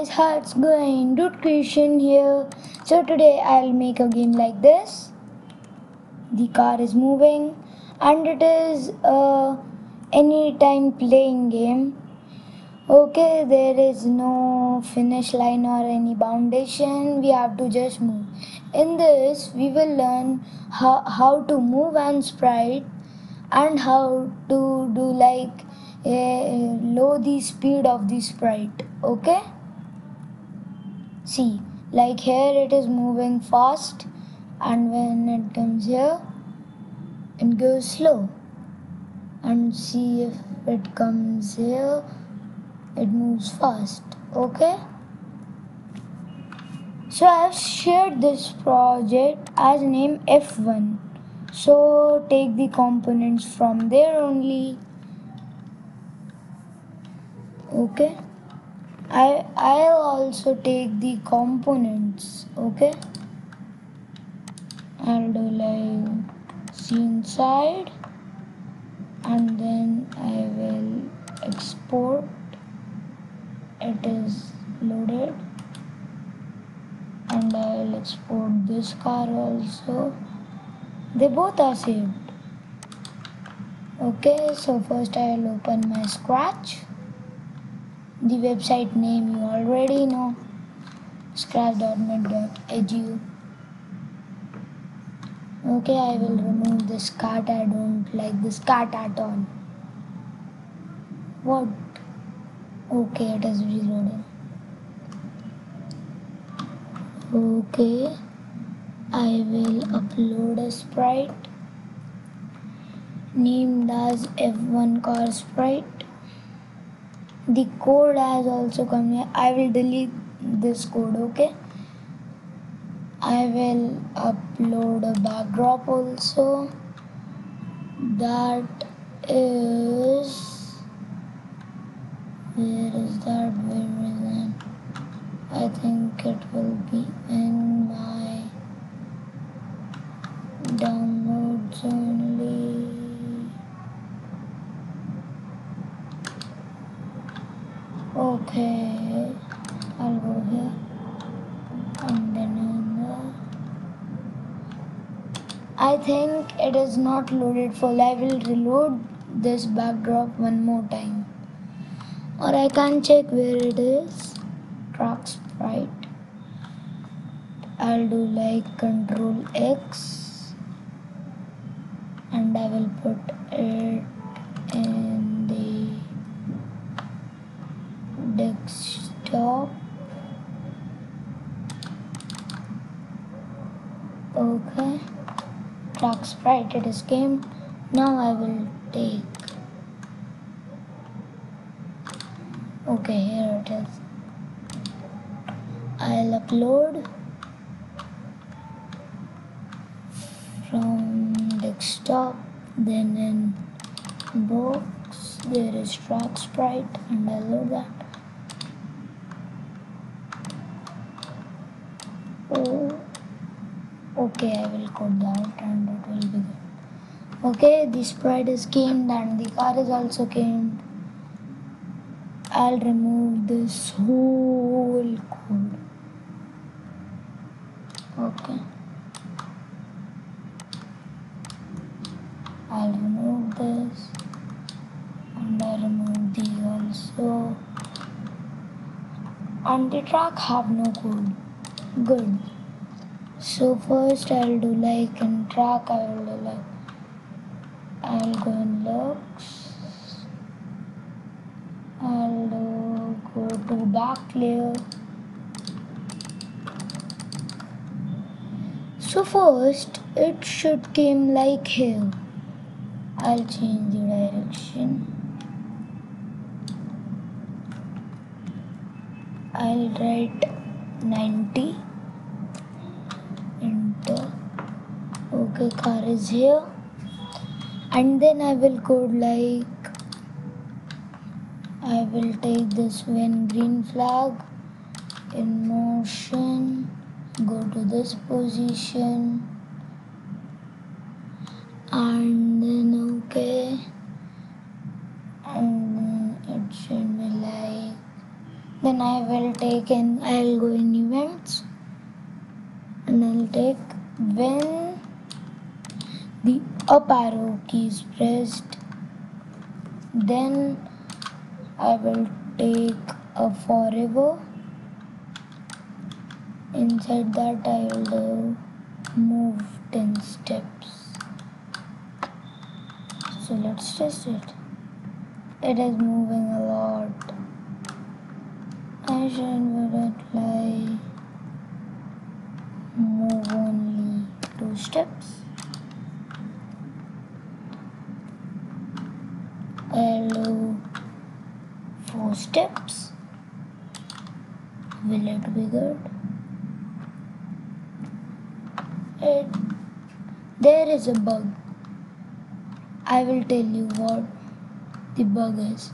guys, it's going? Dude Christian here. So today I'll make a game like this. The car is moving and it is a anytime playing game. Okay, there is no finish line or any foundation. We have to just move. In this, we will learn how, how to move and sprite and how to do like uh, low the speed of the sprite okay see like here it is moving fast and when it comes here it goes slow. And see if it comes here it moves fast okay? So i've shared this project as name f1 so take the components from there only okay I I'll also take the components okay? I'll do like see inside and then I will export. It is loaded. And I will export this car also. They both are saved. Okay so first I will open my scratch the website name you already know. scratch.mit.edu okay I will remove this cart. I don't like this cart at all. What? Okay it is reloading. Okay I will upload a sprite. Named as f1 car sprite the code has also come here. I will delete this code okay? I will upload a backdrop also. That is where is that? Where is it i think it will be in my downloads only Okay, I'll go here and then. I think it is not loaded full. I will reload this backdrop one more time. Or I can check where it is. Track sprite. I'll do like control X and I will put it in desktop. Okay. Track sprite it is game. Now I will take. Okay here it is. I'll upload from desktop then in box there is track sprite and I load that oh okay i will code that and it will be good. Okay the sprite is gamed and the car is also gamed i'll remove this whole code. Okay. I'll remove this and i remove the also. And the track have no code good. So first I'll do like in track I will do like I'll go in looks. I'll do, go to back layer. So first it should came like here. I'll change the direction. I'll write 90 enter okay car is here. And then I will code like I will take this when green flag in motion go to this position. And then okay and then it should be like then I will take in I'll go in events. And I'll take when the up arrow key is pressed then I will take a forever. Inside that I will do move 10 steps. So let's test it. It is moving a lot I should it like move only two steps? I'll four steps. Will it be good? It there is a bug. I will tell you what the bug is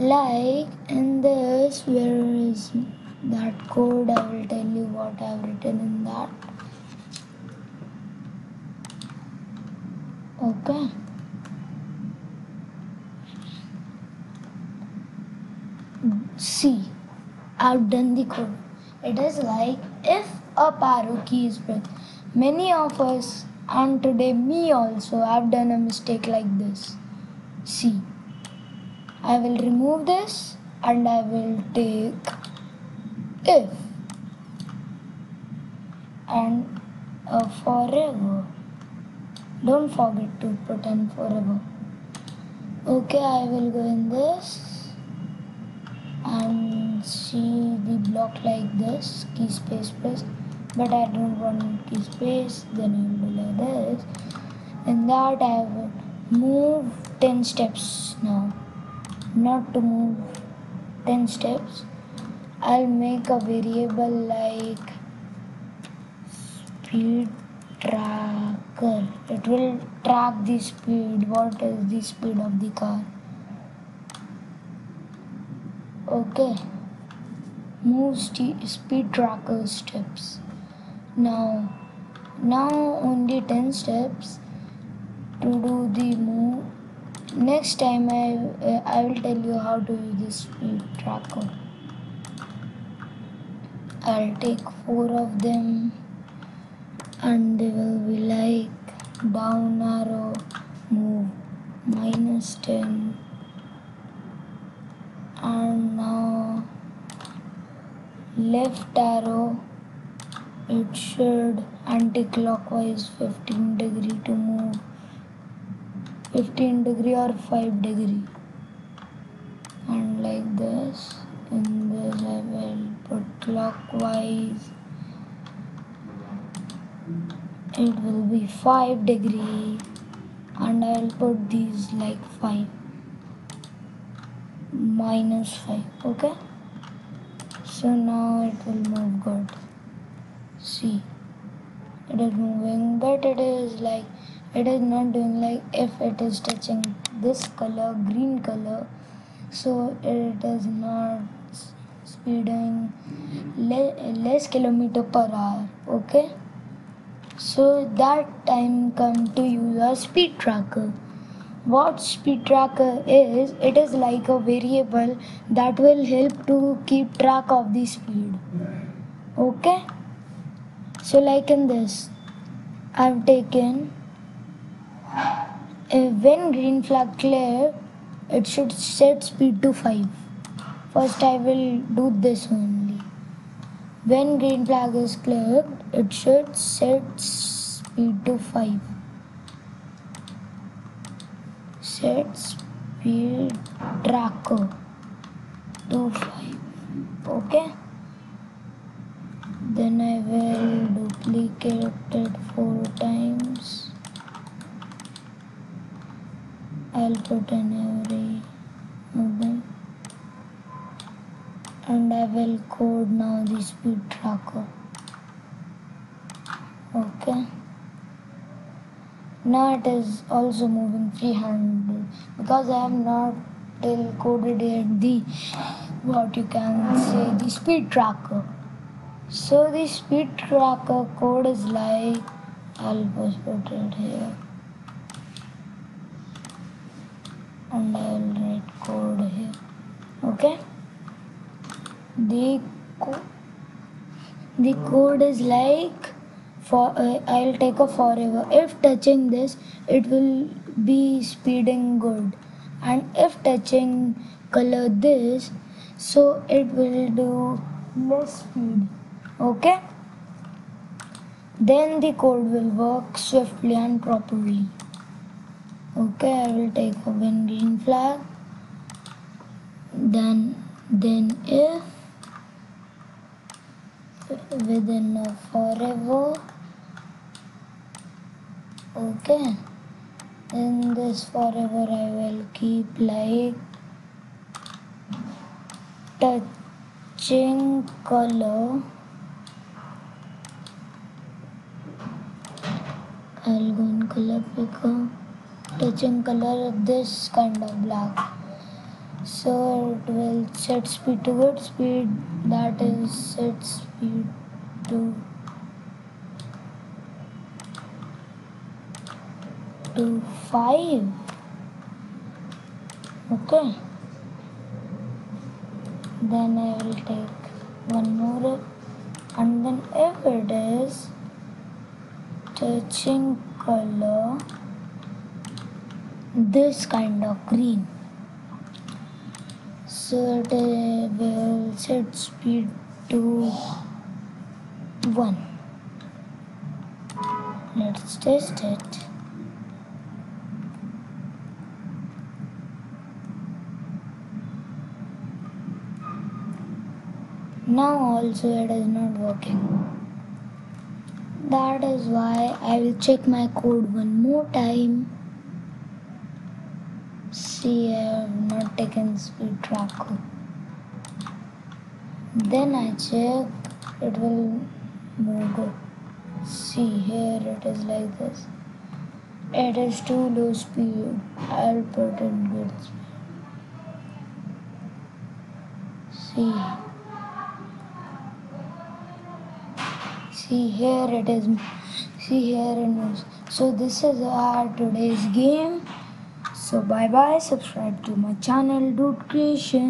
like in this where is that code I will tell you what I have written in that okay see I've done the code it is like if a arrow key is pressed. Many of us, and today me also, have done a mistake like this. See, I will remove this and I will take if and forever. Don't forget to put in forever. Okay, I will go in this and see the block like this. Key space press but I don't want key space. Then I will do like this. And that I will move 10 steps now not to move 10 steps. I'll make a variable like speed tracker. It will track the speed. What is the speed of the car? Okay. Move the speed tracker steps. Now now only 10 steps to do the move next time I, uh, I will tell you how to use this tracker. I'll take four of them and they will be like down arrow move minus 10 and now left arrow it should anti-clockwise 15 degree to move 15 degree or 5 degree. And like this in this I will put clockwise. It will be 5 degree. And I will put these like 5 minus 5 okay? So now it will move good. See it is moving but it is like it is not doing like if it is touching this color green color. So it is not speeding le- less kilometer per hour okay? So that time come to use a speed tracker. What speed tracker is it is like a variable that will help to keep track of the speed okay? So like in this, I've taken when green flag clear, it should set speed to 5. First I will do this only. When green flag is cleared, it should set speed to 5. Set speed tracker to 5. Okay then I will duplicate it four times I'll put in every and I will code now the speed tracker. Okay. Now it is also moving freehand because I have not till coded yet the what you can say the speed tracker. So the speed tracker code is like I'll just put it here and I'll write code here okay? The co- the code is like for uh, I'll take a forever. If touching this it will be speeding good. And if touching color this so it will do less speed. Okay? Then the code will work swiftly and properly okay I will take when green flag. Then then if within a forever. Okay. In this forever I will keep like touching color. I'll go in color picker touching color this kind of black. So it will set speed to good speed. That is set speed to to 5 okay. Then I will take one more. And then if it is touching color this kind of green. So it uh, will set speed to 1 let's test it. Now also it is not working. That is why I will check my code one more time see I have not taken speed tracker then I check it will move see here it is like this. It is too low speed. I'll put in good see. See here it is. See here it moves so this is our today's game so bye bye subscribe to my channel dude creation